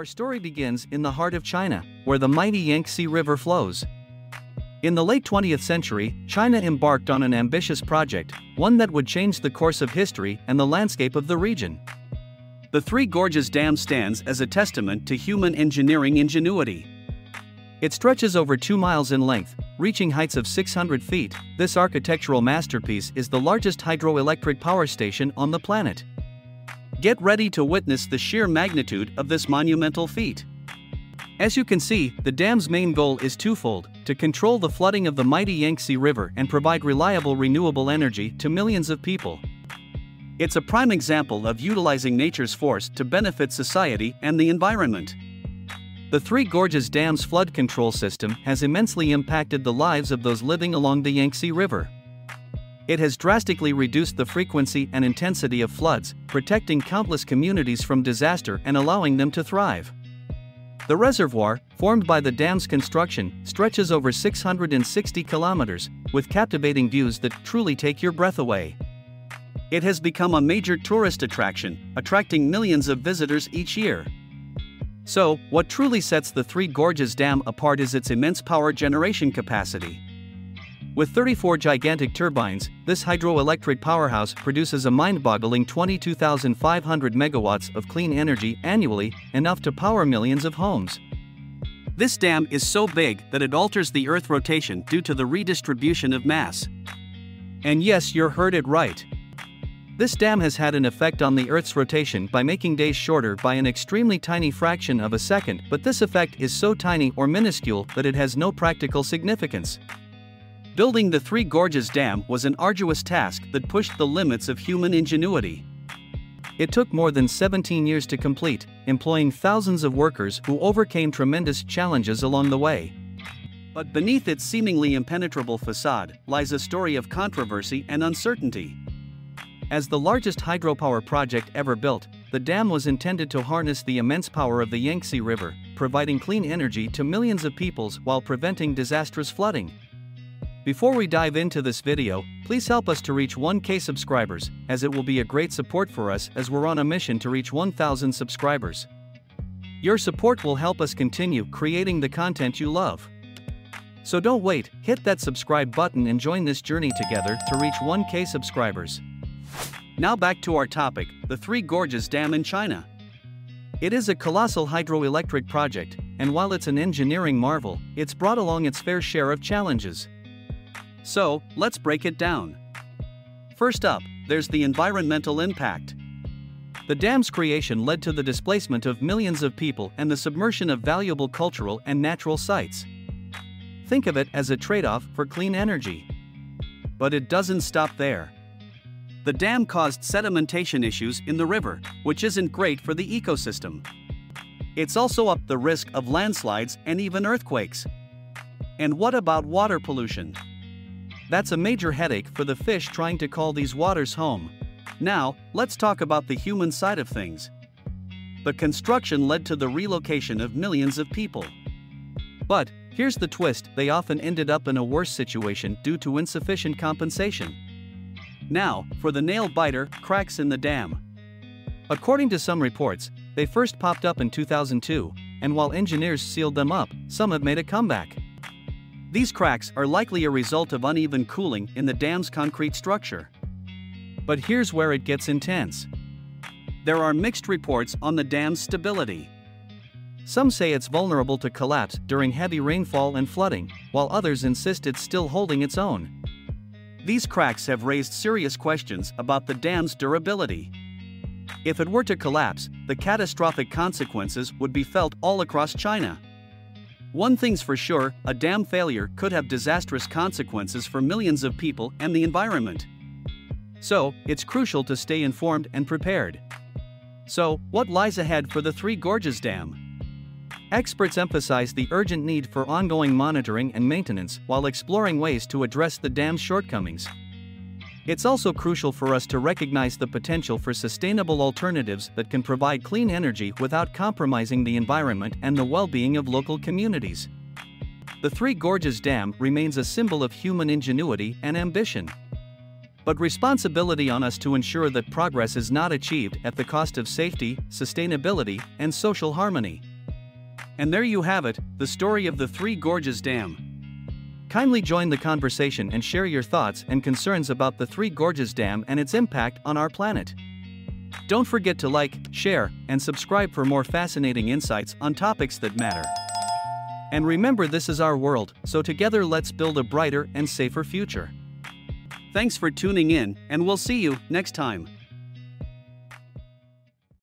Our story begins in the heart of China, where the mighty Yangtze River flows. In the late 20th century, China embarked on an ambitious project, one that would change the course of history and the landscape of the region. The Three Gorges Dam stands as a testament to human engineering ingenuity. It stretches over two miles in length, reaching heights of 600 feet. This architectural masterpiece is the largest hydroelectric power station on the planet. Get ready to witness the sheer magnitude of this monumental feat. As you can see, the dam's main goal is twofold to control the flooding of the mighty Yangtze River and provide reliable renewable energy to millions of people. It's a prime example of utilizing nature's force to benefit society and the environment. The Three Gorges Dam's flood control system has immensely impacted the lives of those living along the Yangtze River. It has drastically reduced the frequency and intensity of floods, protecting countless communities from disaster and allowing them to thrive. The reservoir, formed by the dam's construction, stretches over 660 kilometers, with captivating views that truly take your breath away. It has become a major tourist attraction, attracting millions of visitors each year. So, what truly sets the Three Gorges Dam apart is its immense power generation capacity. With 34 gigantic turbines, this hydroelectric powerhouse produces a mind-boggling 22,500 megawatts of clean energy annually, enough to power millions of homes. This dam is so big that it alters the Earth rotation due to the redistribution of mass. And yes, you heard it right. This dam has had an effect on the Earth's rotation by making days shorter by an extremely tiny fraction of a second, but this effect is so tiny or minuscule that it has no practical significance. Building the Three Gorges Dam was an arduous task that pushed the limits of human ingenuity. It took more than 17 years to complete, employing thousands of workers who overcame tremendous challenges along the way. But beneath its seemingly impenetrable facade lies a story of controversy and uncertainty. As the largest hydropower project ever built, the dam was intended to harness the immense power of the Yangtze River, providing clean energy to millions of peoples while preventing disastrous flooding. Before we dive into this video, please help us to reach 1k subscribers, as it will be a great support for us as we're on a mission to reach 1000 subscribers. Your support will help us continue creating the content you love. So don't wait, hit that subscribe button and join this journey together to reach 1k subscribers. Now back to our topic, the Three Gorges Dam in China. It is a colossal hydroelectric project, and while it's an engineering marvel, it's brought along its fair share of challenges. So, let's break it down. First up, there's the environmental impact. The dam's creation led to the displacement of millions of people and the submersion of valuable cultural and natural sites. Think of it as a trade off for clean energy. But it doesn't stop there. The dam caused sedimentation issues in the river, which isn't great for the ecosystem. It's also up the risk of landslides and even earthquakes. And what about water pollution? That's a major headache for the fish trying to call these waters home. Now, let's talk about the human side of things. The construction led to the relocation of millions of people. But, here's the twist they often ended up in a worse situation due to insufficient compensation. Now, for the nail biter cracks in the dam. According to some reports, they first popped up in 2002, and while engineers sealed them up, some have made a comeback. These cracks are likely a result of uneven cooling in the dam's concrete structure. But here's where it gets intense. There are mixed reports on the dam's stability. Some say it's vulnerable to collapse during heavy rainfall and flooding, while others insist it's still holding its own. These cracks have raised serious questions about the dam's durability. If it were to collapse, the catastrophic consequences would be felt all across China. One thing's for sure a dam failure could have disastrous consequences for millions of people and the environment. So, it's crucial to stay informed and prepared. So, what lies ahead for the Three Gorges Dam? Experts emphasize the urgent need for ongoing monitoring and maintenance while exploring ways to address the dam's shortcomings. It's also crucial for us to recognize the potential for sustainable alternatives that can provide clean energy without compromising the environment and the well being of local communities. The Three Gorges Dam remains a symbol of human ingenuity and ambition. But responsibility on us to ensure that progress is not achieved at the cost of safety, sustainability, and social harmony. And there you have it, the story of the Three Gorges Dam. Kindly join the conversation and share your thoughts and concerns about the Three Gorges Dam and its impact on our planet. Don't forget to like, share, and subscribe for more fascinating insights on topics that matter. And remember, this is our world, so together let's build a brighter and safer future. Thanks for tuning in, and we'll see you next time.